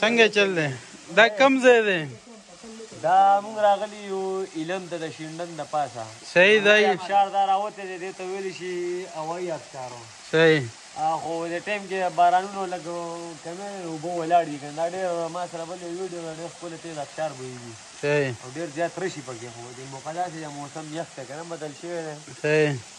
څنګه چل دی دا کم ځای دی دا موږ راغلی یو علم ته د شینډن د پاسه صحیح دی ابشار دا راوته دی دې ته ویل شي هوایي ابشار صحیح خو د ټیم کې بارانونو لګ کمې وبو ولاړ دي کنه ډېر ما سره بل یو ډېر ډېر خپل تیز ابشار بويږي صحیح او ډېر زیات رشي پکې خو د مقدس یا موسم یخ ته کنه بدل شوی دی صحیح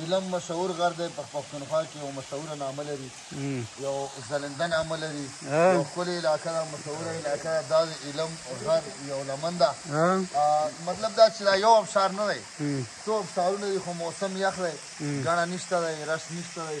ایلم مشهور غر دی په پښتونخوا کې یو مشهوره نامه لري یو ځلنده نامه لري یو ښکلې علاقه ده مشهوره علاقه ده دا د ایلم غر یو لمن ده مطلب دا چې دا یو ابشار نه دی څو ابشارونه دي خو موسم یخ دی ګڼه نشته دی رش نشته دی